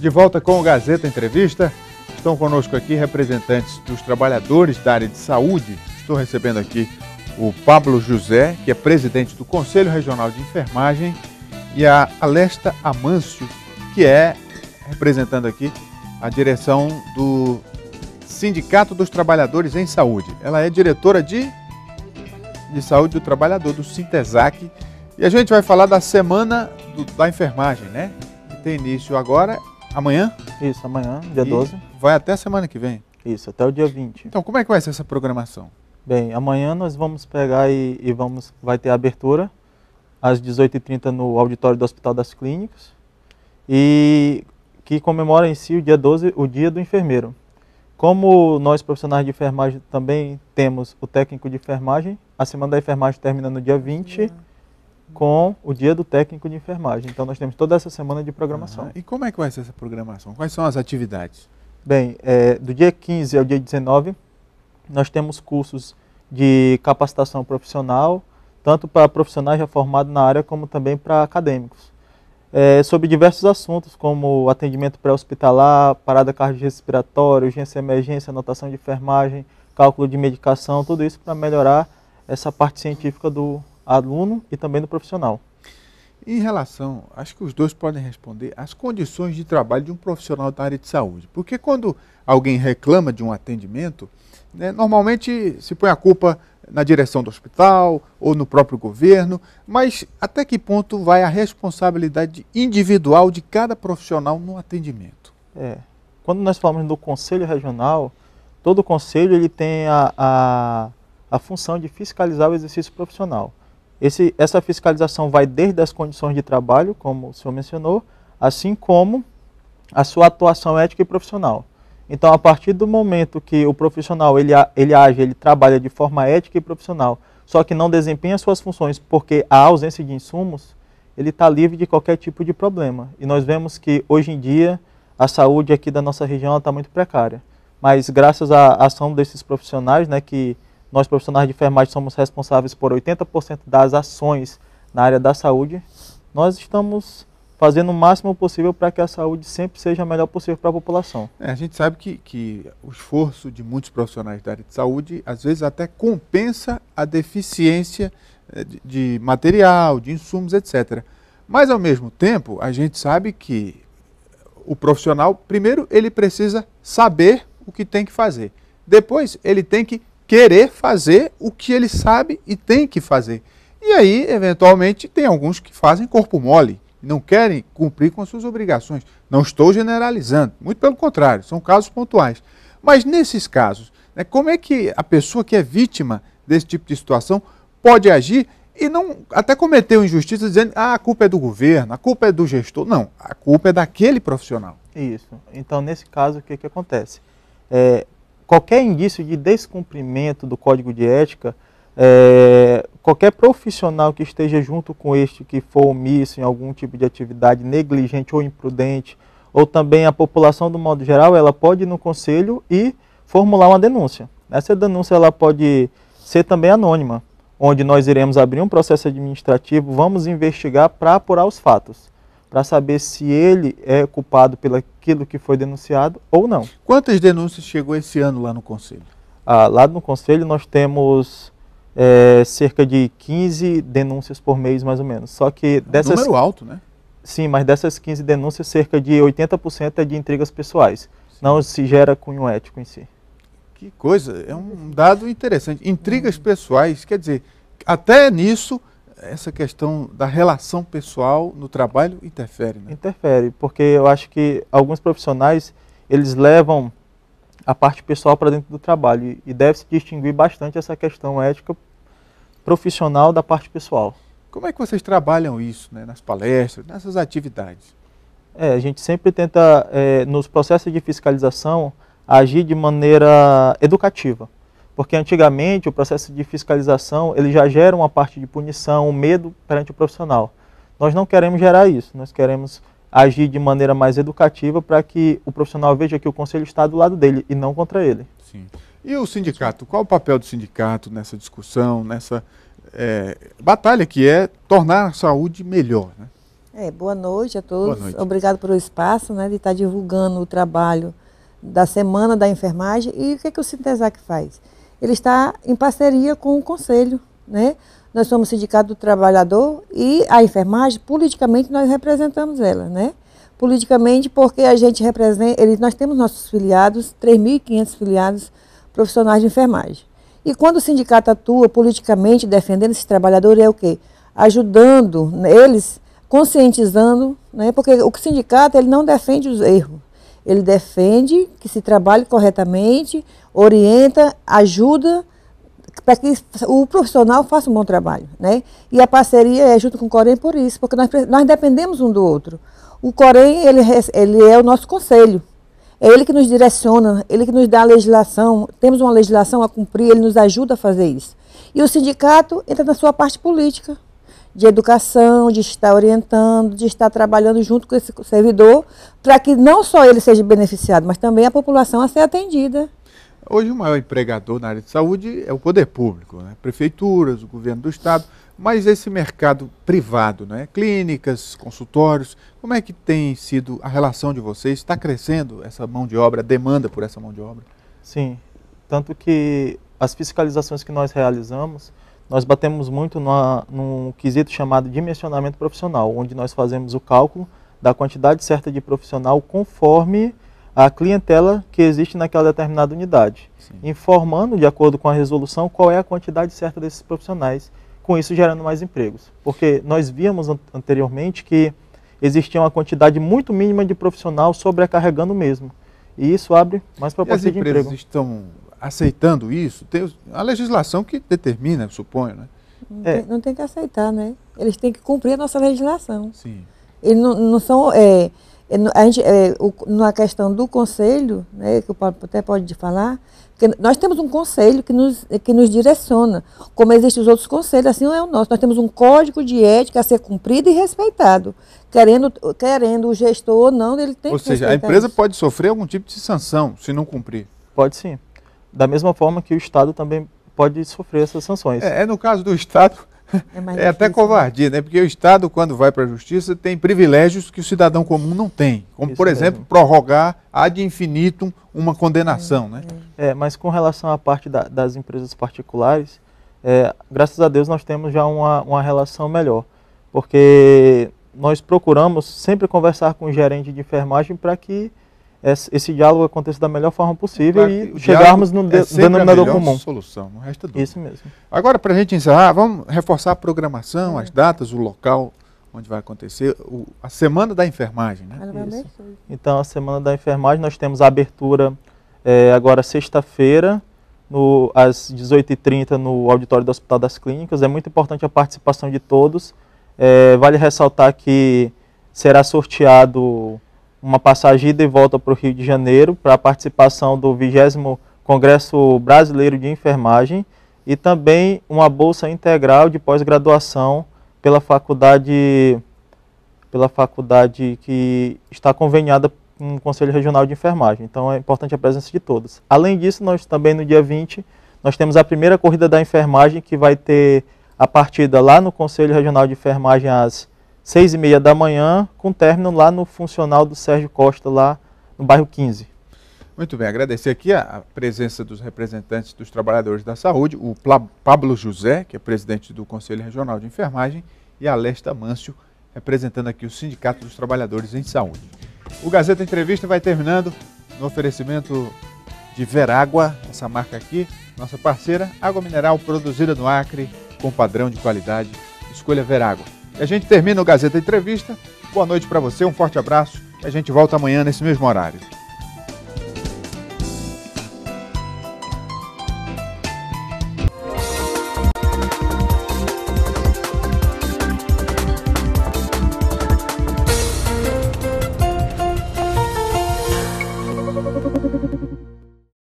De volta com o Gazeta Entrevista. Estão conosco aqui representantes dos trabalhadores da área de saúde. Estou recebendo aqui o Pablo José, que é presidente do Conselho Regional de Enfermagem, e a Alesta Amâncio, que é representando aqui a direção do Sindicato dos Trabalhadores em Saúde. Ela é diretora de, de Saúde do Trabalhador, do Sintesac. E a gente vai falar da Semana do, da Enfermagem, né? Que tem início agora, amanhã. Isso, amanhã, dia e 12. Vai até a semana que vem. Isso, até o dia 20. Então, como é que vai ser essa programação? Bem, amanhã nós vamos pegar e, e vamos, vai ter a abertura às 18h30 no auditório do Hospital das Clínicas e que comemora em si o dia 12, o dia do enfermeiro. Como nós profissionais de enfermagem também temos o técnico de enfermagem, a semana da enfermagem termina no dia 20 com o dia do técnico de enfermagem. Então nós temos toda essa semana de programação. Ah, e como é que vai ser essa programação? Quais são as atividades? Bem, é, do dia 15 ao dia 19 nós temos cursos de capacitação profissional, tanto para profissionais já formados na área, como também para acadêmicos. É, sobre diversos assuntos, como atendimento pré-hospitalar, parada cardiorrespiratória, urgência emergência, anotação de enfermagem, cálculo de medicação, tudo isso para melhorar essa parte científica do aluno e também do profissional. Em relação, acho que os dois podem responder, as condições de trabalho de um profissional da área de saúde. Porque quando alguém reclama de um atendimento, né, normalmente se põe a culpa na direção do hospital ou no próprio governo, mas até que ponto vai a responsabilidade individual de cada profissional no atendimento? É. Quando nós falamos do conselho regional, todo conselho ele tem a, a, a função de fiscalizar o exercício profissional. Esse, essa fiscalização vai desde as condições de trabalho, como o senhor mencionou, assim como a sua atuação ética e profissional. Então, a partir do momento que o profissional ele, ele age, ele trabalha de forma ética e profissional, só que não desempenha suas funções porque há ausência de insumos, ele está livre de qualquer tipo de problema. E nós vemos que hoje em dia a saúde aqui da nossa região está muito precária. Mas graças à ação desses profissionais, né, que nós profissionais de enfermagem somos responsáveis por 80% das ações na área da saúde, nós estamos fazendo o máximo possível para que a saúde sempre seja a melhor possível para a população. É, a gente sabe que, que o esforço de muitos profissionais da área de saúde, às vezes até compensa a deficiência eh, de, de material, de insumos, etc. Mas, ao mesmo tempo, a gente sabe que o profissional, primeiro, ele precisa saber o que tem que fazer. Depois, ele tem que querer fazer o que ele sabe e tem que fazer. E aí, eventualmente, tem alguns que fazem corpo mole não querem cumprir com as suas obrigações. Não estou generalizando, muito pelo contrário, são casos pontuais. Mas nesses casos, né, como é que a pessoa que é vítima desse tipo de situação pode agir e não até cometer injustiça dizendo ah, a culpa é do governo, a culpa é do gestor. Não, a culpa é daquele profissional. Isso. Então, nesse caso, o que, que acontece? É, qualquer indício de descumprimento do código de ética é, qualquer profissional que esteja junto com este que for omisso em algum tipo de atividade negligente ou imprudente, ou também a população do modo geral, ela pode ir no conselho e formular uma denúncia. Essa denúncia ela pode ser também anônima, onde nós iremos abrir um processo administrativo, vamos investigar para apurar os fatos, para saber se ele é culpado pelo aquilo que foi denunciado ou não. Quantas denúncias chegou esse ano lá no conselho? Ah, lá no conselho nós temos é, cerca de 15 denúncias por mês, mais ou menos. Só que dessas... Um número alto, né? Sim, mas dessas 15 denúncias, cerca de 80% é de intrigas pessoais. Sim. Não se gera cunho ético em si. Que coisa, é um dado interessante. Intrigas pessoais, quer dizer, até nisso, essa questão da relação pessoal no trabalho interfere, né? Interfere, porque eu acho que alguns profissionais, eles levam a parte pessoal para dentro do trabalho e deve-se distinguir bastante essa questão ética profissional da parte pessoal. Como é que vocês trabalham isso né, nas palestras, nessas atividades? É, a gente sempre tenta, é, nos processos de fiscalização, agir de maneira educativa. Porque antigamente o processo de fiscalização ele já gera uma parte de punição, um medo perante o profissional. Nós não queremos gerar isso, nós queremos agir de maneira mais educativa para que o profissional veja que o conselho está do lado dele e não contra ele. Sim. E o sindicato? Qual o papel do sindicato nessa discussão, nessa é, batalha que é tornar a saúde melhor? Né? É, boa noite a todos. Noite. Obrigado pelo espaço, né, de estar divulgando o trabalho da Semana da Enfermagem. E o que, é que o Sintesac faz? Ele está em parceria com o Conselho, né? Nós somos Sindicato do Trabalhador e a enfermagem, politicamente, nós representamos ela, né? Politicamente, porque a gente representa, ele, nós temos nossos filiados, 3.500 filiados profissionais de enfermagem. E quando o sindicato atua politicamente defendendo esses trabalhadores, é o quê? Ajudando eles, conscientizando, né? porque o sindicato ele não defende os erros, ele defende que se trabalhe corretamente, orienta, ajuda para que o profissional faça um bom trabalho. Né? E a parceria é junto com o Corém por isso, porque nós, nós dependemos um do outro. O Corém ele, ele é o nosso conselho. É ele que nos direciona, ele que nos dá a legislação. Temos uma legislação a cumprir, ele nos ajuda a fazer isso. E o sindicato entra na sua parte política, de educação, de estar orientando, de estar trabalhando junto com esse servidor, para que não só ele seja beneficiado, mas também a população a ser atendida. Hoje o maior empregador na área de saúde é o poder público, né? prefeituras, o governo do estado, mas esse mercado privado, né? clínicas, consultórios, como é que tem sido a relação de vocês? Está crescendo essa mão de obra, a demanda por essa mão de obra? Sim, tanto que as fiscalizações que nós realizamos, nós batemos muito numa, num quesito chamado dimensionamento profissional, onde nós fazemos o cálculo da quantidade certa de profissional conforme a clientela que existe naquela determinada unidade, Sim. informando, de acordo com a resolução, qual é a quantidade certa desses profissionais, com isso gerando mais empregos. Porque nós víamos anteriormente que existia uma quantidade muito mínima de profissional sobrecarregando mesmo. E isso abre mais propostas de emprego. As empresas estão aceitando isso? Tem a legislação que determina, suponho, né? Não, é. tem, não tem que aceitar, né? Eles têm que cumprir a nossa legislação. Sim. Eles não, não são... É, é, a gente, é, o, na questão do conselho, né, que o Paulo até pode falar, que nós temos um conselho que nos, que nos direciona, como existem os outros conselhos, assim não é o nosso. Nós temos um código de ética a ser cumprido e respeitado. Querendo, querendo o gestor ou não, ele tem ou que Ou seja, a empresa isso. pode sofrer algum tipo de sanção se não cumprir. Pode sim. Da mesma forma que o Estado também pode sofrer essas sanções. É, é no caso do Estado, é, é até covardia, né? Porque o Estado, quando vai para a justiça, tem privilégios que o cidadão comum não tem. Como, Isso por exemplo, mesmo. prorrogar ad infinitum uma condenação, é, né? É. é, mas com relação à parte da, das empresas particulares, é, graças a Deus nós temos já uma, uma relação melhor. Porque nós procuramos sempre conversar com o gerente de enfermagem para que esse diálogo aconteça da melhor forma possível claro, e chegarmos no é denominador comum. solução, não resta dúvida. Isso mesmo. Agora, para a gente encerrar, vamos reforçar a programação, é. as datas, o local onde vai acontecer, o, a Semana da Enfermagem, né? Isso. Então, a Semana da Enfermagem, nós temos a abertura é, agora sexta-feira, às 18h30, no auditório do Hospital das Clínicas. É muito importante a participação de todos. É, vale ressaltar que será sorteado uma passagem ida e volta para o Rio de Janeiro para a participação do 20 Congresso Brasileiro de Enfermagem e também uma bolsa integral de pós-graduação pela faculdade pela faculdade que está conveniada com o Conselho Regional de Enfermagem. Então é importante a presença de todos. Além disso, nós também no dia 20, nós temos a primeira corrida da enfermagem que vai ter a partida lá no Conselho Regional de Enfermagem às seis e meia da manhã, com término lá no funcional do Sérgio Costa, lá no bairro 15. Muito bem, agradecer aqui a presença dos representantes dos trabalhadores da saúde, o Pablo José, que é presidente do Conselho Regional de Enfermagem, e a Lesta Mâncio, representando aqui o Sindicato dos Trabalhadores em Saúde. O Gazeta Entrevista vai terminando no oferecimento de Verágua, essa marca aqui, nossa parceira, água mineral produzida no Acre, com padrão de qualidade. Escolha Verágua. E a gente termina o Gazeta Entrevista. Boa noite para você, um forte abraço e a gente volta amanhã nesse mesmo horário.